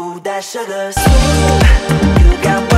Ooh, that sugar. Smooth, You got